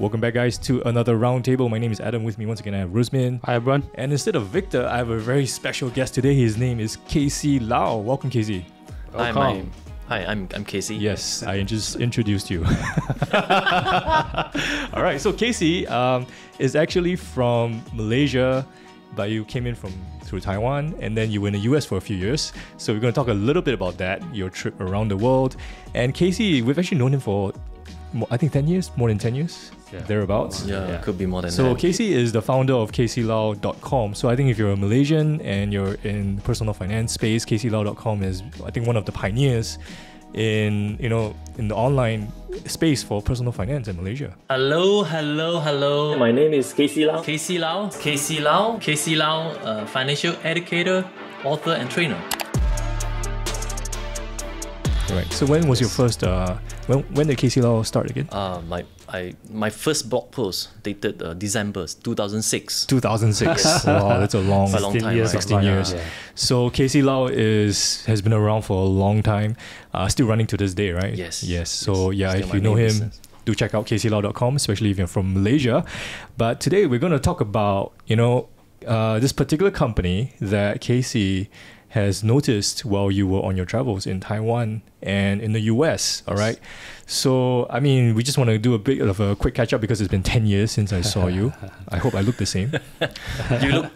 Welcome back, guys, to another roundtable. My name is Adam. With me once again, I have Rusmin. Hi, everyone. And instead of Victor, I have a very special guest today. His name is KC Lau. Welcome, KC. Hi, my, hi, I'm I'm KC. Yes, I just introduced you. All right, so KC um, is actually from Malaysia, but you came in from through Taiwan, and then you were in the US for a few years. So we're going to talk a little bit about that, your trip around the world. And KC, we've actually known him for, mo- I think, 10 years, more than 10 years, Yeah. thereabouts. Yeah, Yeah. could be more than So that. KC is the founder of KCLau.com. So I think if you're a Malaysian and you're in personal finance space, KCLau.com is I think one of the pioneers in you know in the online space for personal finance in Malaysia. Hello, hello, hello. My name is KC Lau. KC Lau. KC Lau. KC Lau, uh, financial educator, author, and trainer. Right. So when was your first uh when when did KC Lau start again? Uh, my I my first blog post dated uh, December 2006. 2006. wow, that's a long, a long 16 time, years right? 16 years. Yeah. So KC Lau is has been around for a long time, uh, still running to this day, right? Yes. Yes. So Yes. yeah, Still if you know him, business. do check out kclau.com, especially if you're from Malaysia. But today we're going to talk about you know uh, this particular company that KC has noticed while you were on your travels in Taiwan and in the US. All right. So I mean, we just want to do a bit of a quick catch up because it's been 10 years since I saw you. I hope I look the same. you look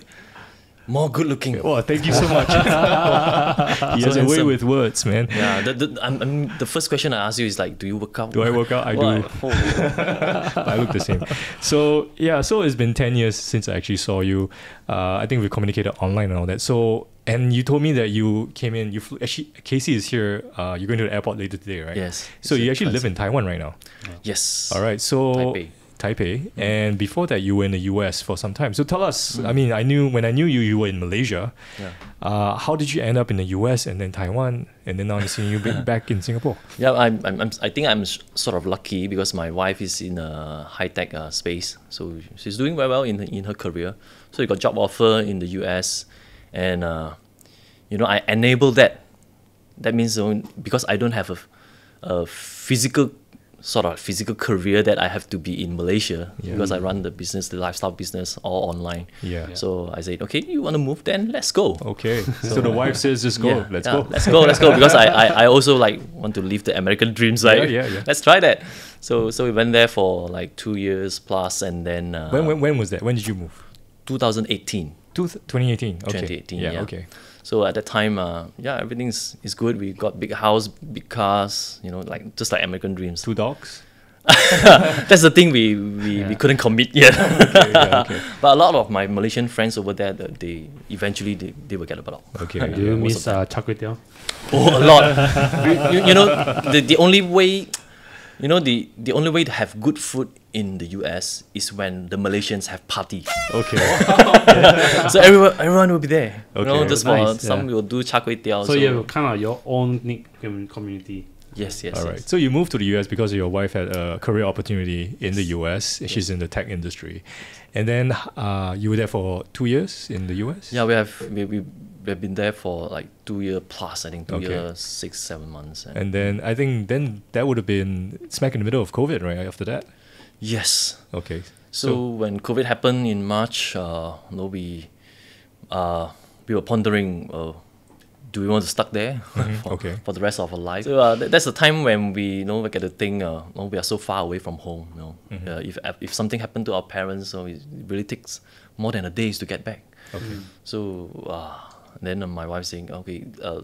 more good looking. Well, thank you so much. he has So a way with words, man. Yeah, the, the, I'm, I'm, the first question I ask you is like, do you work out? Do I work out? I Why? do. Oh, But I look the same. So yeah, so it's been ten years since I actually saw you. Uh, I think we communicated online and all that. So and you told me that you came in. You flew, actually Casey is here. Uh, you're going to the airport later today, right? yes. So you actually live in. Taiwan right now. Yes. All right. So Taipei. Taipei. And before that, you were in the US for some time. So tell us. I mean, I knew when I knew you, you were in Malaysia. Yeah. Uh, how did you end up in the US and then Taiwan, and then now I'm seeing you ba- back in Singapore? Yeah, I'm, I'm, I'm, I think I'm sort of lucky because my wife is in a high tech uh, space, so she's doing very well in her, in her career. So you got job offer in the US, and uh, you know I enable that. That means because I don't have a, a physical sort of physical career that I have to be in Malaysia Yeah. because I run the business, the lifestyle business, all online. Yeah. Yeah. So I said, okay, you want to move? Then let's go. Okay. So the wife says, "Just go. Yeah, Let's go." Let's go. Let's go. Because I, I, I also like want to live the American dreams. Like, Yeah, yeah, yeah. let's try that. So so we went there for like two years plus, and then uh, When, when, when was that? When did you move? 2018. Two, 2018. Okay. 2018, Yeah, yeah. Okay. So at that time, uh, yeah, everything's is good. We got big house, big cars. You know, like just like American dreams. Two dogs. That's the thing we we, we couldn't commit yet. yeah, okay. but a lot of my Malaysian friends over there, the- they eventually they, they will get a dog. Okay. Do you miss uh, Char Kway Oh, a lot. you, you- you know, the, the only way, you know, the, the only way to have good food in the US is when the Malaysians have party. Okay. so everyone everyone will be there. You know, Okay. just for Nice, some yeah. will do char kway teow. So, you have kind of your own nick community. yes, yes, All right. yes. So you moved to the US because your wife had a career opportunity in the US. She's in the tech industry. And then uh, you were there for two years in the US? Yeah, we have we, we we've been there for like two year plus. I think two Okay. years, six, seven months. And And then I think then that would have been smack in the middle of COVID, right? After that? Yes. Okay. So, when COVID happened in March, uh, you know, we uh, we were pondering, uh, do we want to stuck there for, Mm-hmm. Okay. for the rest of our life? So uh, th- that's the time when we you know we get to think, uh, you know, we are so far away from home. You know, Mm-hmm. uh, if if something happened to our parents, so it really takes more than a days to get back. Okay. So uh, then uh, my wife saying, okay, uh,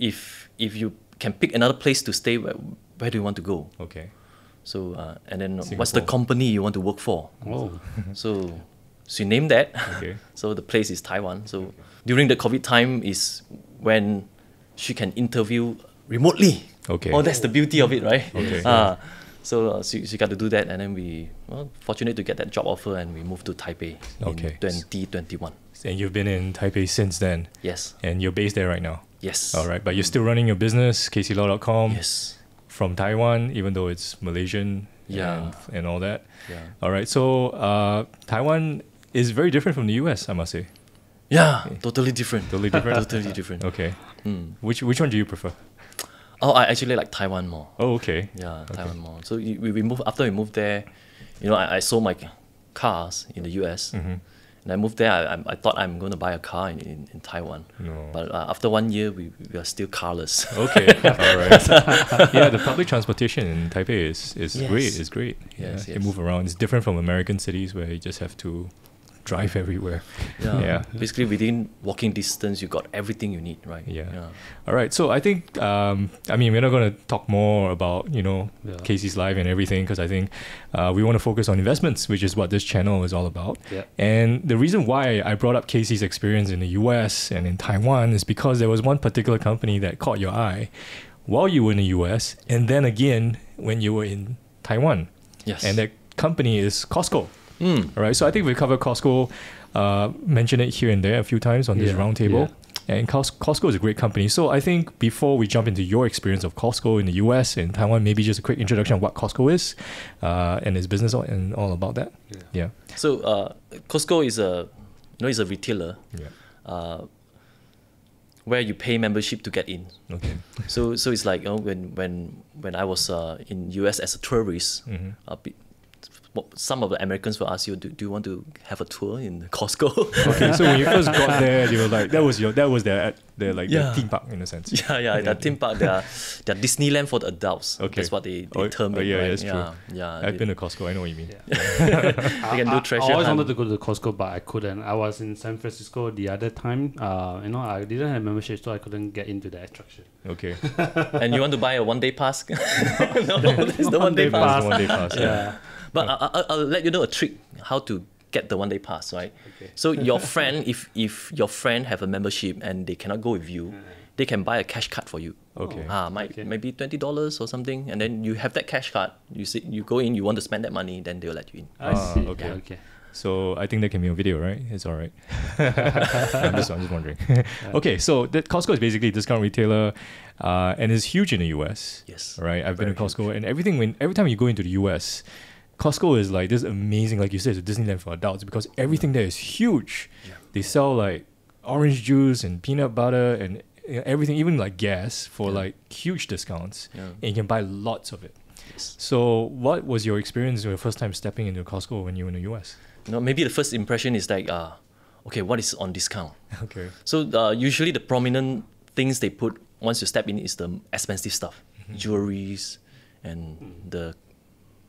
if if you can pick another place to stay, where, where do you want to go? Okay. So uh, and then what's the company you want to work for? Oh, So she named that. Okay. so the place is Taiwan. So during the COVID time is when she can interview remotely. Okay. Oh, that's the beauty of it, right? Okay. Ah, so uh, she, she got to do that, and then we well fortunate to get that job offer, and we moved to Taipei Okay. in 2021. And you've been in Taipei since then. Yes. And you're based there right now. Yes. All right. But you're still running your business, kclau.com. Yes. From Taiwan, even though it's Malaysian Yeah. and, and all that. Yeah. All right. So uh, Taiwan is very different from the US, I must say. Yeah. Totally different. Totally different. totally different. Okay. Mm. Which which one do you prefer? Oh, I actually like Taiwan more. Oh, okay. Yeah, Taiwan more. So we, we moved after we moved there. You know, I, I sold my cars in the US, Mm-hmm. And I moved there. I, I, thought I'm going to buy a car in, in, in Taiwan, No. but uh, after one year, we, we are still carless. Okay, all right. yeah, the public transportation in Taipei is, is Yes. great. It's great. Yes, yeah, you yes. can move around. It's different from American cities where you just have to drive everywhere. Yeah. Yeah. Basically, within walking distance, you got everything you need, right? Yeah. All right. So I think, um, I mean, we're not going to talk more about, you know, Yeah. KC's life and everything because I think uh, we want to focus on investments, which is what this channel is all about. Yeah. And the reason why I brought up KC's experience in the US and in Taiwan is because there was one particular company that caught your eye while you were in the US and then again when you were in Taiwan. Yes. And that company is Costco. Mm. All right. So I think we covered Costco, uh, mentioned it here and there a few times on this Yeah, roundtable. And Costco is a great company. So I think before we jump into your experience of Costco in the US and Taiwan, maybe just a quick introduction of what Costco is uh, and its business and all about that. Yeah. Yeah. So uh, Costco is a, you know, is a retailer Yeah. uh, where you pay membership to get in. Okay. So so it's like you know, when when when I was uh, in US as a tourist, Mm-hmm. uh, be- what- some of the Americans will ask you, do, do you want to have a tour in Costco? Okay. so when you first got there, you were like, that was your, that was their, their like Yeah. their theme park in a sense. yeah, yeah, the theme park, they're, they're Disneyland for the adults. Okay. That's what they, they Oh, term oh, it, yeah, right? that's true. yeah, yeah. I've they- been to Costco. I know what you mean. they can do treasure I always hunt. wanted to go to Costco, but I couldn't. I was in San Francisco the other time. Uh, you know, I didn't have membership, so I couldn't get into the attraction. Okay. and you want to buy a one day pass? no, there's no one day One-day pass. That's one day pass. Yeah. But I, I, I'll let you know a trick how to get the one day pass, right? Okay. So your friend, if if your friend have a membership and they cannot go with you, they can buy a cash card for you. Okay. Ah, might, Okay. maybe twenty dollars or something, and then you have that cash card. You see, you go in, you want to spend that money, then they'll let you in. I Ah, see. okay. Okay. So I think that can be on video, right? It's all right. I'm, just, I'm just wondering. okay, so that Costco is basically a discount retailer, uh, and it's huge in the US. Yes. Right. I've been to Costco, and everything when every time you go into the US, Costco is like this amazing, like you said, it's a Disneyland for adults because everything there is huge. They sell like orange juice and peanut butter and you know, everything, even like gas for Yeah. like huge discounts, Yeah. and you can buy lots of it. Yes. So, what was your experience your first time stepping into Costco when you were in the US? You know, maybe the first impression is like, uh, okay, what is on discount? Okay. So uh, usually the prominent things they put once you step in is the expensive stuff, jewelries, and the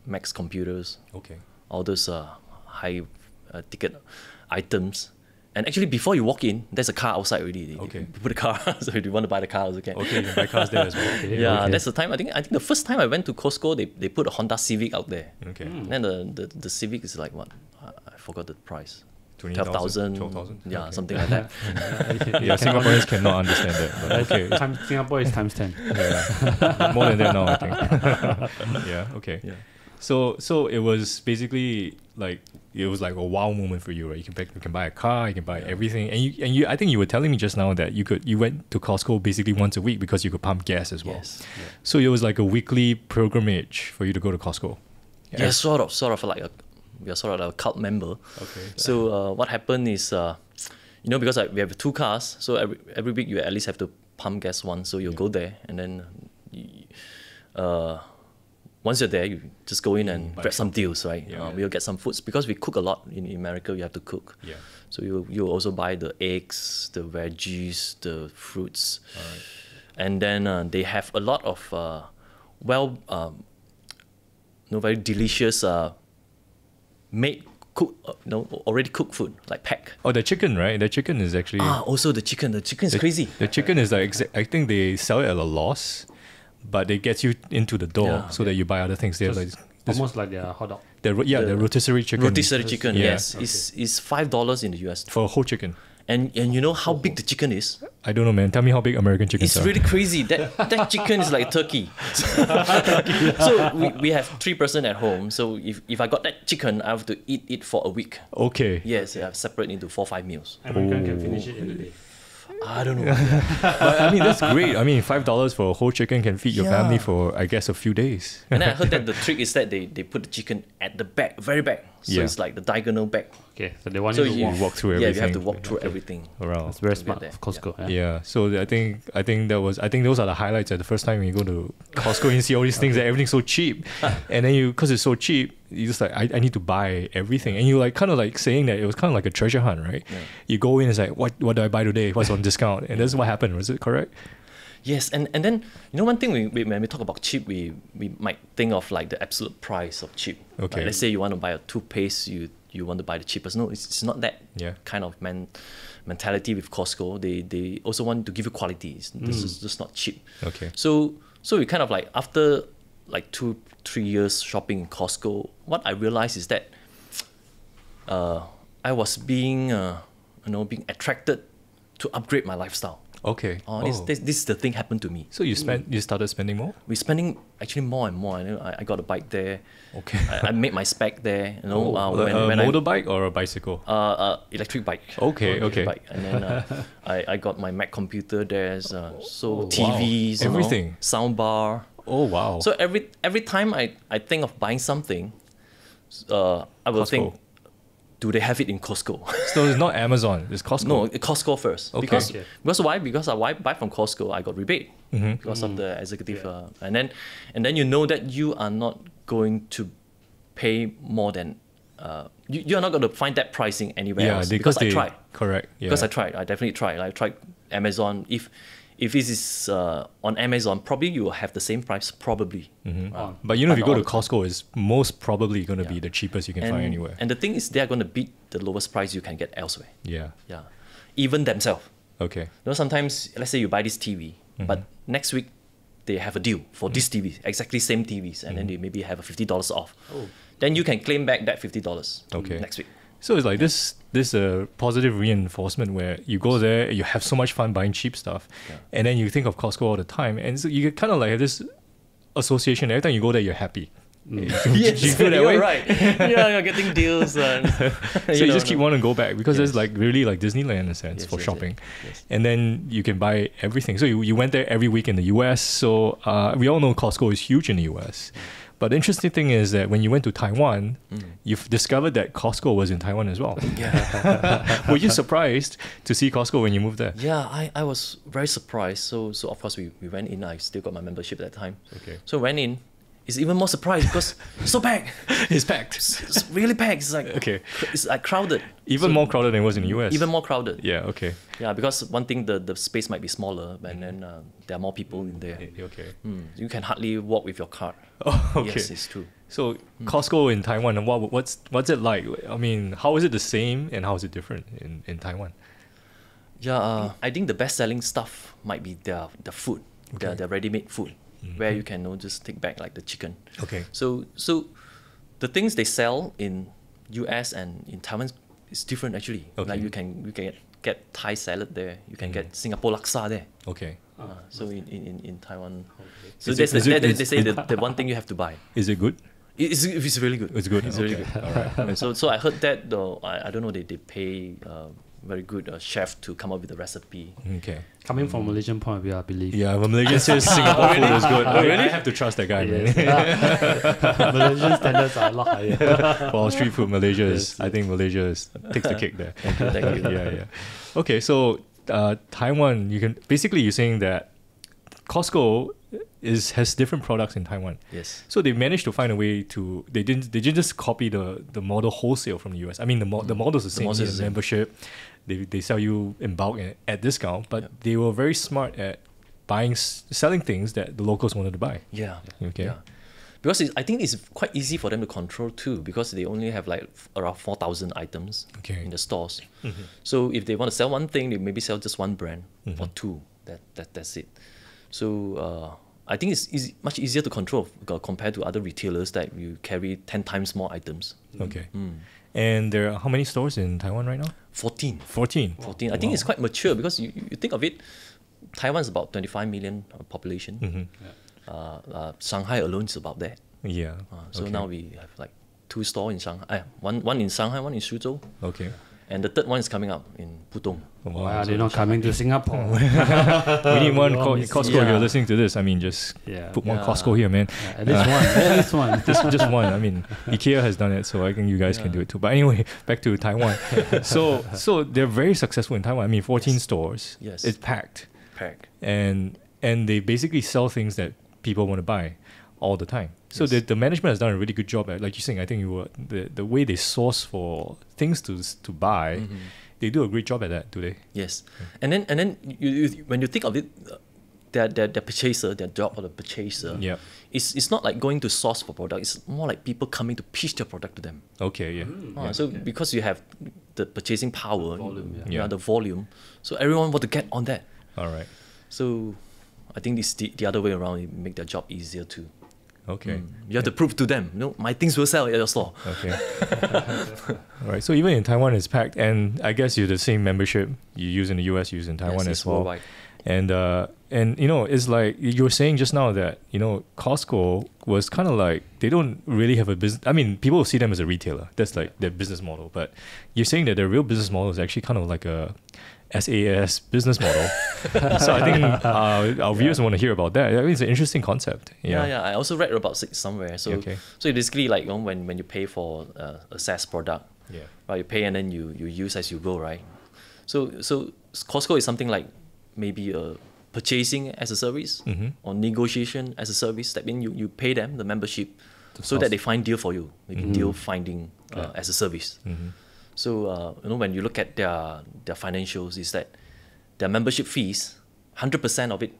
Max computers, Okay. all those uh, high uh, ticket items. And actually, before you walk in, there's a car outside already. They- Okay. You put a car, so if you want to buy the car, also can. Okay, you can buy cars there as well. Okay. Yeah, okay. that's the time. I think I think the first time I went to Costco, they, they put a Honda Civic out there. Okay. Then the, the, the Civic is like what? I, I forgot the price. 12,000. 12,000? Yeah, Okay. something like that. Yeah, Singaporeans cannot understand that. But okay. Time, Singapore is times 10. Yeah. More than that now, I think. yeah, okay. Yeah. So so it was basically like it was like a wow moment for you, right? You can pick, you can buy a car, you can buy everything, and you and you. I think you were telling me just now that you could you went to Costco basically once a week because you could pump gas as well. Yes. So it was like a weekly pilgrimage for you to go to Costco. Yeah, sort of, sort of like a, we are sort of a cult member. Okay. So uh, what happened is, uh, you know, because I, we have two cars, so every every week you at least have to pump gas once. So you go there, and then, you, uh, once you're there, you just go in and grab some deals, right? Yeah. Uh, we'll get some foods because we cook a lot in America. You have to cook. Yeah. So you you also buy the eggs, the veggies, the fruits, and then uh, they have a lot of uh, well, um, no, very delicious uh, made cook, uh, no, already cooked food like pack. Oh, the chicken, right? The chicken is actually Ah, also the chicken. The chicken is the, crazy. The chicken is like I think they sell it at a loss, but they get you into the door Yeah. so that you buy other things there. Like this- almost like their hot dog. the yeah, the, the rotisserie chicken. Rotisserie chicken, Yeah. yes, It's is five dollars in the US. for a whole chicken. And and you know how big the chicken is? I don't know, man. Tell me how big American chickens It's are. really crazy. That that chicken is like turkey. so we, we have three person at home. So if, if I got that chicken, I have to eat it for a week. okay. Yes, I have separate into four five meals. American can oh. finish it in a day. I don't know. but I mean that's great. I mean five dollars for a whole chicken can feed your family for I guess a few days. And I heard that the trick is that they, they put the chicken at the back, very back. So Yeah. it's like the diagonal back. Okay, so they want So you to you walk. walk through everything. Yeah, you have to walk through everything. around. It's very smart there. of Costco. Yeah. Yeah, so I think I think that was I think those are the highlights at the first time when you go to Costco and you see all these things that everything's so cheap, and then you because it's so cheap, you just like I, I need to buy everything, and you like kind of like saying that it was kind of like a treasure hunt, right? Yeah. You go in, it's like what what do I buy today? What's on discount? And that's what happened. Was it correct? Yes, and, and then you know one thing we, we when we talk about cheap, we, we might think of like the absolute price of cheap. Like, Okay. let's say you want to buy a toothpaste, you you want to buy the cheapest. No, it's, it's not that Yeah. kind of man, mentality with Costco. They they also want to give you qualities. This is just not cheap. Okay. So so we kind of like after like two three years shopping in Costco, what I realized is that uh, I was being uh, you know being attracted to upgrade my lifestyle. Okay. Oh, This, this this is the thing happened to me. so you spent you started spending more. We're spending actually more and more. You know, I, I got a bike there. Okay. I, I made my spec there. You know, uh, a, when, a when I motorbike or a bicycle? uh, uh, electric bike. Okay, Electric okay. Bike. And then uh, I, I got my Mac computer there. Uh, so wow. TVs, know, Everything. sound bar. oh wow. So every every time I, I think of buying something, uh, I will Costco. think, do they have it in Costco? so it's not Amazon. It's Costco. no, Costco first. Okay. Because Okay. because why? Because I why buy from Costco, I got rebate Mm-hmm. because of the executive, Yeah. uh, and then and then you know that you are not going to pay more than. Uh, you, you're not going to find that pricing anywhere yeah, else because, because, they I tried. correct. Yeah. Because I tried, I definitely tried. I tried Amazon. If if it is uh, on Amazon, probably you will have the same price. Probably. Mm-hmm. Uh, But you know, if you go to Costco, it's most probably going to be the cheapest you can and, find anywhere. and the thing is, they are going to beat the lowest price you can get elsewhere. yeah. Yeah, even themselves. Okay. You know, sometimes let's say you buy this TV, Mm-hmm. but next week they have a deal for this TV, exactly same TVs, and Mm-hmm. then they maybe have a fifty dollars off. Oh. Then you can claim back that fifty dollars. Okay. Next week. So it's like this this uh, positive reinforcement where you go there, you have so much fun buying cheap stuff, Yeah. and then you think of Costco all the time, and so you get kind of like have this association. Every time you go there, you're happy. Do you feel that way? right. yeah, you're getting deals. And, So you, just keep wanting to go back because Yes. it's like really like Disneyland in a sense Yes, for yes, shopping. yes. And then you can buy everything. So you, you went there every week in the US. So uh, we all know Costco is huge in the US. But the interesting thing is that when you went to Taiwan, mm. you've discovered that Costco was in Taiwan as well. Yeah. Were you surprised to see Costco when you moved there? Yeah, I, I was very surprised. So so of course we, we went in. I still got my membership at that time. Okay. So went in. It's even more surprised because it's so packed. It's packed. It's, it's really packed. It's like Okay. It's like crowded. Even So- more crowded than it was in the US. Even more crowded. Yeah, okay. Yeah, because one thing the, the space might be smaller, and then uh, there are more people in there. Okay. Mm, you can hardly walk with your cart. Oh, okay. Yes, it's true. So Costco in Taiwan, and what what's what's it like? I mean, how is it the same and how is it different in, in Taiwan? Yeah, uh, I think the best selling stuff might be their the food, their, their ready made food, where you can you know, just take back like the chicken. Okay. So so the things they sell in US and in Taiwan is different actually. Okay. Like you can you can get, get Thai salad there, you can get Singapore laksa there. Okay. Uh, so in, in, in, in Taiwan, so Is that's it- is the, it- that- is- they say the, the one thing you have to buy. Is it good? It's, it's really good. It's good. It's really good. All right. so so I heard that though I, I don't know they, they pay uh, very good uh, chef to come up with the recipe. Okay. Coming from a Malaysian point of view, I believe. Yeah, when Malaysian says Singapore food is good, I, I have to trust that guy, man. Malaysian standards are a lot higher. For our street food, Malaysia is. Yes, I think Malaysia is takes the cake there. Thank you, thank you. yeah, yeah. Okay, so uh, Taiwan, you can basically you're saying that Costco is has different products in Taiwan. Yes. So they managed to find a way to they didn't they didn't just copy the the model wholesale from the US. I mean the mo- the model's the same, model's the same. membership. They they sell you in bulk at, at discount, but they were very smart at buying selling things that the locals wanted to buy. Yeah. Okay. Yeah. Because I think it's quite easy for them to control too, because they only have like around four thousand items Okay. Mm-hmm. in the stores. So if they want to sell one thing, they maybe sell just one brand Mm-hmm. or two. That that that's it. So uh, I think it's easy, much easier to control uh, compared to other retailers that you carry ten times more items. Okay. Mm. And there are how many stores in Taiwan right now? Fourteen. 14. 14. I think it's quite mature because you, you think of it, Taiwan's about 25 million uh, population. Mm-hmm. Uh, uh, Shanghai alone is about that. Yeah. Uh, so okay. now we have like two stores in Shanghai, uh, one one in Shanghai, one in Suzhou. Okay. And the third one is coming up in Pudong. Wow. Why are they not coming to Singapore? we need one Co- Costco. you. If you're Yeah. listening to this, I mean, just yeah. put one Yeah. Costco here, man. Yeah, At least one. At least one. just just one. I mean, IKEA has done it, so I think you guys can do it too. But anyway, back to Taiwan. so so they're very successful in Taiwan. I mean, 14 Yes. stores. Yes. It's packed, Pack. and and they basically sell things that people want to buy all the time. So Yes. the, the management has done a really good job at, like you're saying. I think you were the the way they source for things to to buy. Mhm. They do a great job at that, do they? Yes, and then and then you, you when you think of it, uh, their their their purchaser, their job of the purchaser, Yep. it's it's not like going to source for product. It's more like people coming to pitch their product to them. Okay. Yeah. Ah, so because you have the purchasing power, volume, yeah. yeah, Yeah. the volume, so everyone want to get on that. All right. So I think this the, the other way around. It make their job easier too. Okay. Mm. You have to prove to them, no, my things will sell at your store. Okay. All right. So even in Taiwan, it's packed, and I guess you're the same membership you use in the US, you use in Taiwan Yes, as well. worldwide. And uh, and you know, it's like you were saying just now that you know Costco was kind of like they don't really have a business. I mean, people see them as a retailer. That's like their business model. But you're saying that their real business model is actually kind of like a SaaS business model. so I think uh, our viewers want to hear about that. I mean, it's an interesting concept. Yeah, Yeah. yeah. I also read about it somewhere. So, Okay. so basically, like you know, when when you pay for uh, a SaaS product, Yeah. right? You pay and then you you use as you go, right? So so Costco is something like maybe a purchasing as a service Mhm. or negotiation as a service. That means you, you pay them the membership To so source. that they find deal for you, maybe Mhm. deal finding uh, Yeah. as a service. Mhm. So uh, you know when you look at their their financials, is that their membership fees, hundred percent of it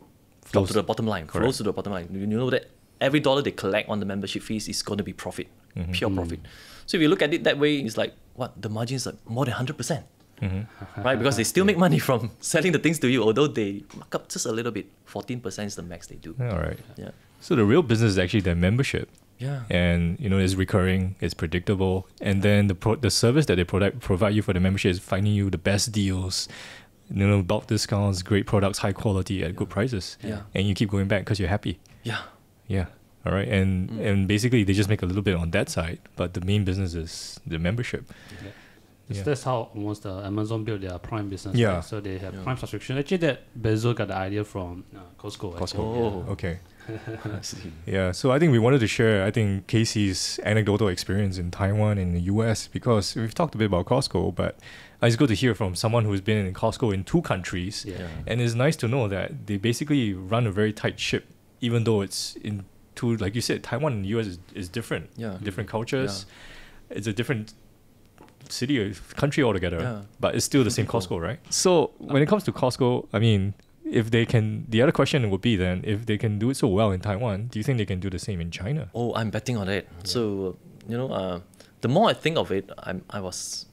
flows Flows- to the bottom line, correct. flows to the bottom line. You know that every dollar they collect on the membership fees is going to be profit, Mhm. pure profit. So if you look at it that way, it's like what the margins are more than hundred percent, Mhm. right? Because they still make money from selling the things to you, although they mark up just a little bit. Fourteen percent is the max they do. All right. Yeah, So the real business is actually their membership. Yeah, and you know it's recurring, it's predictable, and then the pro- the service that they provide provide you for the membership is finding you the best deals, you know, bulk discounts, great products, high quality at good prices, Yeah. and you keep going back because you're happy. yeah. Yeah, all right, and Mm. and basically they just make a little bit on that side, but the main business is the membership. So Yeah. That's how almost uh, Amazon built their Prime business. Yeah. right? So they have Yeah. Prime subscription. Actually, that Bezos got the idea from uh, Costco. Costco. actually. Oh. Okay. I see. Yeah, so I think we wanted to share, I think, KC's anecdotal experience in Taiwan and the US because we've talked a bit about Costco, but it's good to hear from someone who's been in Costco in two countries. Yeah. Yeah. And it's nice to know that they basically run a very tight ship, even though it's in two, like you said, Taiwan and the US is, is different. Yeah. Different mm-hmm. cultures. Yeah. It's a different city or country altogether. Yeah. But it's still the same Costco, right? So when it comes to Costco, I mean, if they can, the other question would be then, if they can do it so well in Taiwan, do you think they can do the same in China? Oh, I'm betting on it. So you know, uh, the more I think of it, I'm I was,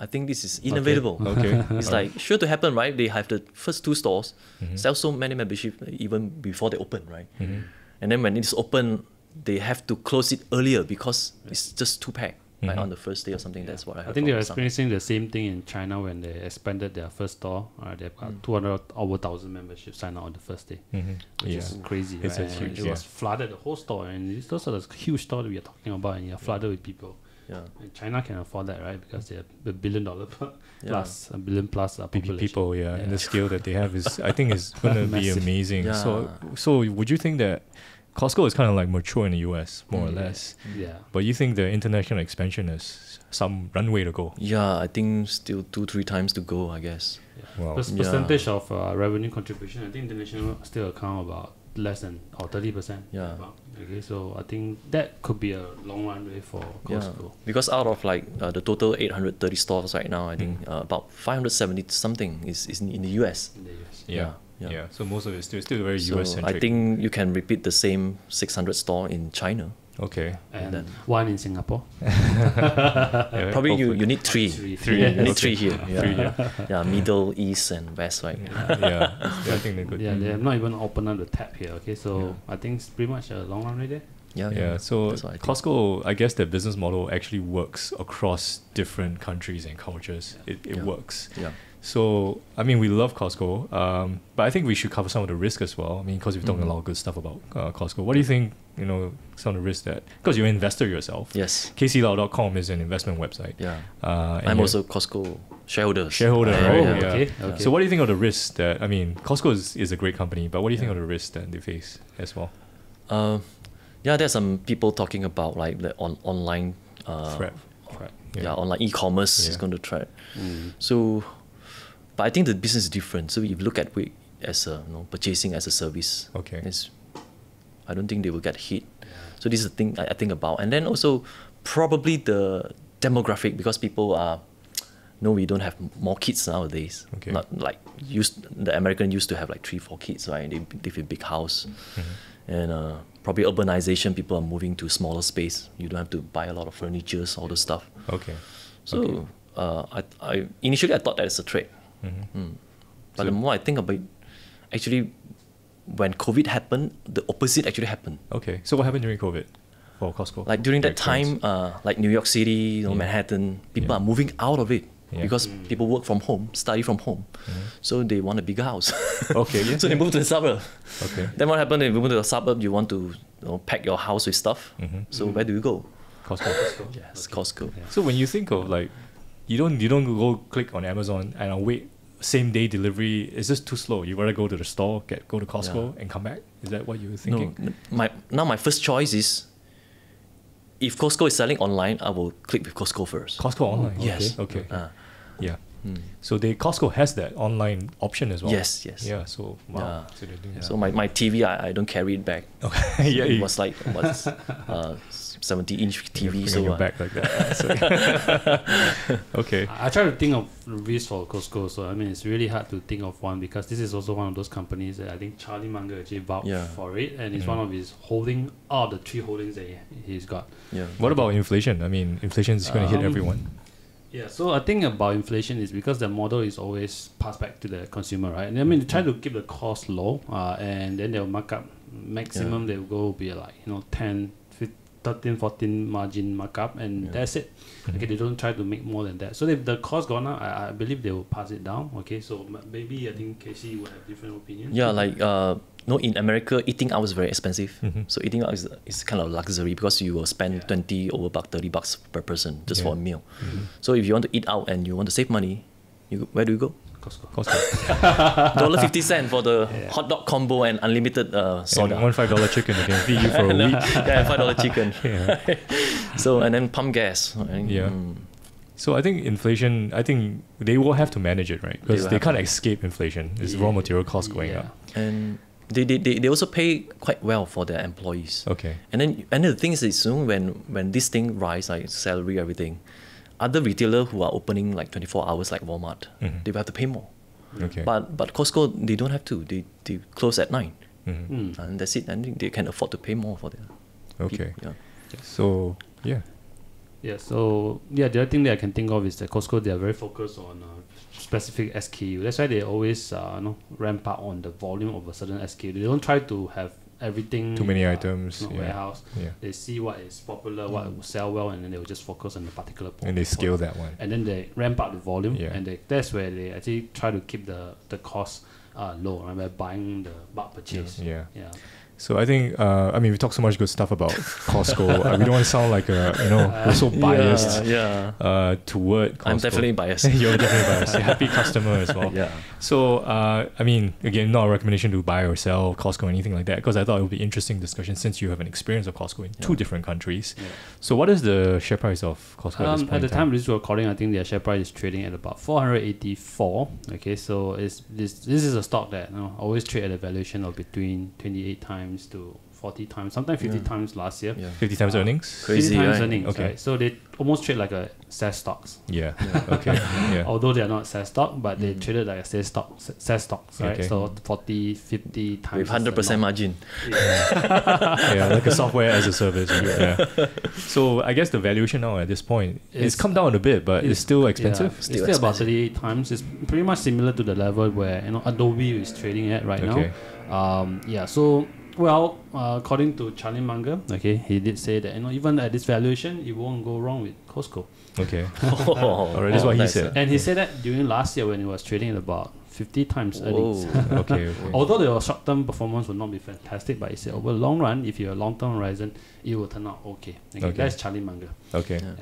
I think this is inevitable. Okay. It's like sure to happen, right? They have the first two stores, Mhm. sell so many membership even before they open, right? Mhm. And then when it's open, they have to close it earlier because it's just too packed, right? Mhm. On the first day or something. That's what I heard. I think they're experiencing the same thing in China when they expanded their first store. Uh, they've got Mm. 200 over 1,000 memberships signed up on the first day, Mhm. which Yeah. is crazy. It's right? huge- it yeah. was flooded the whole store, and it's- those are the huge stores we are talking about, and you're flooded with people. Yeah. And China can afford that, right? Because they're a billion dollar Yeah. plus, a billion plus uh, Pe- population. people, yeah, and the scale that they have is, I think, is going to be Massive. amazing. So, so would you think that Costco is kind of like mature in the US, more or less, Yeah. but you think the international expansion is some runway to go? Yeah, I think still two three times to go. I guess. Wow. Per- Yeah. percentage of uh, revenue contribution, I think international still account about less than or thirty percent. Yeah. Okay, so I think that could be a long runway for Costco. Yeah, Costco. because out of like uh, the total 830 stores right now, I think Mm. uh, about 570 something is, is in, in the US. In the US. yeah, yeah. Yeah, So most of it is still, still very So US centric. I think you can repeat the same 600 store in China. Okay. And then- one in Singapore. Yeah, Probably you, you need three. Three. Three. Yeah, you need Okay. three here. Yeah. Three here. yeah, middle, east, and west, right? yeah, I think they're good. Yeah, they have not even opened up the tap here. Okay, so Yeah. I think it's pretty much a long runway there. Yeah, Yeah, so I. Costco, I guess their business model actually works across different countries and cultures. It, it Yeah. works. Yeah. So, I mean, we love Costco, um, but I think we should cover some of the risk as well. I mean, because we've talked a lot of good stuff about uh, Costco. What do you think, you know, some of the risks that, because you're an investor yourself. Yes. KCLau.com is an investment website. Yeah. Uh, I'm you're also Costco shareholder. shareholder, Yeah, right? Oh, yeah. okay, okay. So, what do you think of the risks that, I mean, Costco is, is a great company, but what do you think of the risks that they face as well? Uh, yeah, there's some people talking about like the on, online uh, Threat. Yeah. online e-commerce is going to threat. Mm. So, but I think the business is different. So if you look at it as a you know purchasing as a service, Okay. I don't think they will get hit. So this is the thing I, I think about, and then also probably the demographic because people are. No, we don't have more kids nowadays. Okay. Not like used the American used to have like three, four kids, right? They live in big house, Mm-hmm. and uh, probably urbanization. People are moving to smaller space. You don't have to buy a lot of furnitures, all the stuff. Okay. So Okay. uh, I, I initially I thought that it's a trade, Mhm. Mm. but So- the more I think about it, actually, when COVID happened, the opposite actually happened. Okay. So, what happened during COVID for Costco? Like during that time, uh, like New York City, you know, Yeah. Manhattan, people Yeah. are moving out of it Yeah. because people work from home, study from home, so they want a bigger house. Okay, yeah, so they move to the suburb. Okay. Then what happened? If you move to the suburb, you want to you know, pack your house with stuff. Mhm. So where do you go? Costco. Yes, Costco. So when you think of like, you don't you don't go click on Amazon and uh, wait same day delivery. Is this too slow? You rather go to the store, get go to Costco and come back. Is that what you were thinking? No, my now my first choice is if Costco is selling online, I will click with Costco first. Costco online. Yes. Okay. okay. Ah, Yeah. mm. So they Costco has that online option as well. Yes, yes. Yeah. So wow. Yeah. So they're doing that. So my, my TV, I, I don't carry it back. Okay. yeah. it you- was like was uh, 70 inch TV. bring on So your back like that. Okay. I I try to think of risk for Costco, so I mean it's really hard to think of one because this is also one of those companies that I think Charlie Munger actually vouched Yeah. for it, and it's Mm. one of his holding all the three holdings that he, he's got. yeah. What about inflation? I mean, inflation is going to hit Um, everyone. Yeah, so I think about inflation is because the model is always passed back to the consumer, right? And I mean, they try to keep the cost low, uh, and then they'll mark up maximum. They'll go be like you know 10, 15, 13, 14 margin markup, and Yeah. that's it. Okay, they don't try to make more than that. So if the cost gone up, I, I believe they will pass it down. Okay, so maybe I think KC would have different opinions. Yeah, like uh, no, in America, eating out is very expensive. Mhm. So eating out is, is kind of luxury because you will spend twenty over buck, thirty bucks per person just for a Yeah. meal. So if you want to eat out and you want to save money, you where do you go? Costco. Costco. Dollar fifty cent for the hot dog combo and unlimited uh, soda. and one five dollar chicken they can feed you for a week. yeah, five dollar chicken. Yeah. So and then pump gas. right? Yeah. Mm. So I think inflation. I think they will have to manage it, right? Because will they, can't to. escape inflation. It's Yeah. raw material costs going Yeah. up. And they, they, they, they also pay quite well for their employees. Okay. And then and then the thing is, is you know, when when this thing rise like salary everything, other retailer who are opening like twenty four hours like Walmart, Mhm. they will have to pay more. Okay. But but Costco they don't have to. They they close at nine, Mhm. Mm. and that's it. I think they can afford to pay more for their. Okay. peop- yeah. So yeah. Yeah, so yeah, the other thing that I can think of is that Costco they are very focused on uh, specific SKU. That's why they always uh, you know ramp up on the volume of a certain SKU. They don't try to have everything Too many uh, items, you yeah. warehouse. Yeah. They see what is popular, what will sell well, and then they will just focus on the particular. po- And they scale point. that one. And then they ramp up the volume, Yeah. and they, that's where they actually try to keep the the cost uh, low, right? By buying the bulk purchase. Yeah. Yeah. So I think uh, I mean we talk so much good stuff about Costco. uh, we don't want to sound like a you know we're so biased Yeah. uh, toward Costco. I'm definitely biased. You're definitely biased. You're a happy customer as well. yeah. So, uh, I mean, again, not a recommendation to buy or sell Costco or anything like that, because I thought it would be interesting discussion since you have an experience of Costco in two different countries. Yeah. So, what is the share price of Costco at this Um, point? at the time this recording, I think their share price is trading at about 484. Okay, so it's this this is a stock that you know, always trade at a valuation of between 28 times to 40 times, sometimes 50 Yeah. times last year. Yeah. 50 times Uh, earnings? Crazy, 50 times right? earnings, Okay. right? So they almost trade like a SaaS stocks. Yeah. okay. Yeah. Although they are not SaaS stock, but they Mm. traded like a SaaS stock, SaaS stocks, right? Okay. So 40, 50 times. With hundred percent margin. yeah, like a software as a service. right? Yeah. So, I guess the valuation now at this point, it's, It's- come down a bit, but it's, it's- still Yeah, expensive. it's Still still about expensive. 38 times. It's pretty much similar to the level where you know Adobe is trading at right Okay. now. Um, yeah, so Well, uh, according to Charlie Munger, okay, he did say that you know even at this valuation, it won't go wrong with Costco. Okay. Oh, that's what he said. And he said that during last year when it was trading at about 50 times earnings. Okay. okay. Although the short-term performance will not be fantastic, but he said over the long run, if you're a long-term horizon, it will turn out okay. okay. Okay. That's Charlie Munger. Okay. Yeah.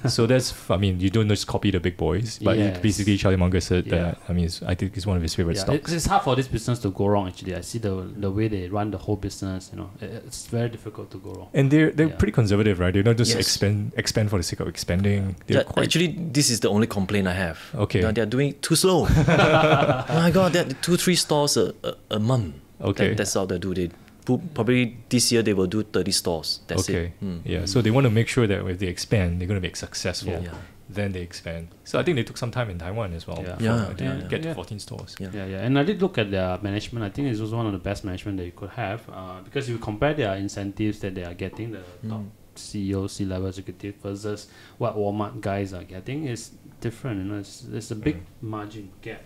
Right? so that's I mean you don't just copy the big boys, but Yes. basically Charlie Munger said Yeah. that I mean it's, I think it's one of his favorite Yeah, stocks. it's, it's hard for this business to go wrong. Actually, I see the the way they run the whole business. You know, it's very difficult to go wrong. And they're they're Yeah. pretty conservative, right? They don't just Yes. expand expand for the sake of expanding. They're Yeah, quite actually, this is the only complaint I have. Okay. Now they're doing it too slow. oh my god, they're two, three stores a, a, a month. Okay. That, that's how they do. They put, probably this year they will do 30 stores. That's okay. it. Mm. Yeah. So they want to make sure that if they expand, they're going to be successful. Yeah. Yeah. Then they expand. So I think they took some time in Taiwan as well. Yeah. Yeah, yeah, yeah. get to Yeah. 14 stores. Yeah. Yeah, yeah, and I did look at their management. I think it's also one of the best management that you could have uh, because if you compare their incentives that they are getting, the top CEO, C level executive versus what Walmart guys are getting is different. You know, it's, there's a big margin gap.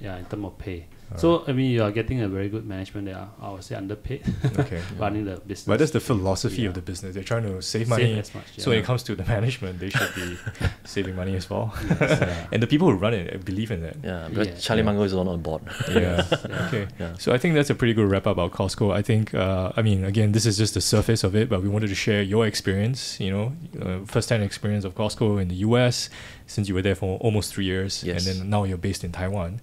Yeah, in terms of pay. So I mean, you are getting a very good management. They are, I would say, underpaid, Okay. running the business. But that's the philosophy Yeah. of the business. They're trying to save Save money. as much, So when it comes to the management, they should be saving money as well. yeah. and the people who run it believe in that. Yeah, because Yeah. Charlie Yeah. Munger is on board. Yeah. Yeah. okay. Yeah. So I think that's a pretty good wrap up about Costco. I think, uh, I mean, again, this is just the surface of it, but we wanted to share your experience, you know, uh, first hand experience of Costco in the US, since you were there for almost three years. Yes. And then now you're based in Taiwan.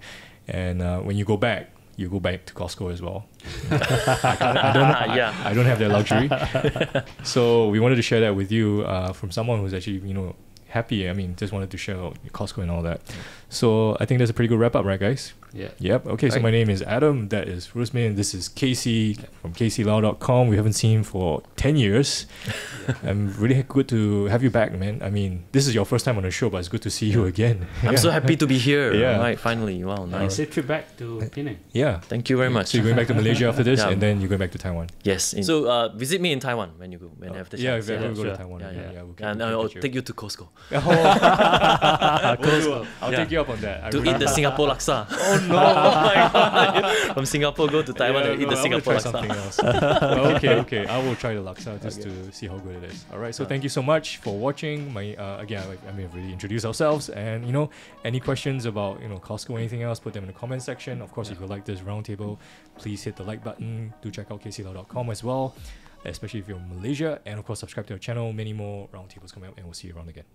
And uh, when you go back, you go back to Costco as well. I don't know. yeah. I don't have that luxury. so we wanted to share that with you uh, from someone who's actually, you know, happy. I mean, just wanted to share Costco and all that. So I think that's a pretty good wrap up, right, guys? Yeah. Yep. Okay, so Right. my name is Adam. That is Rusmin. This is KC from KCLau.com. We haven't seen him for 10 years. I'm really good to have you back, man. I mean, this is your first time on the show, but it's good to see you again. I'm Yeah. so happy to be here. Yeah. Right, finally. Wow, Nice. nice. Safe trip back to Penang. Yeah. Thank you very much. So you're going back to Malaysia after this, Yeah. and then you're going back to Taiwan. Yes. in- so uh, visit me in Taiwan when you go, when you have the yeah, chance. if ever yeah, we go sure. to Taiwan. Yeah, Yeah, yeah. yeah. we'll get- and we'll I'll get you. take you to Costco We'll- I'll Yeah. take you up on that. I to really- eat the Singapore laksa. Oh no! my God. From Singapore, go to Taiwan Yeah, and eat no, the I Singapore try laksa. something else. Okay, okay. I will try the laksa just to see how good it is. All right. So thank you so much for watching. My uh, again, I, I mean, we've really introduced ourselves, and you know, any questions about you know Costco or anything else, put them in the comment section. Of course, if you like this roundtable, please hit the like button. Do check out kclau.com as well, especially if you're in Malaysia, and of course, subscribe to our channel. Many more roundtables coming up, and we'll see you around again.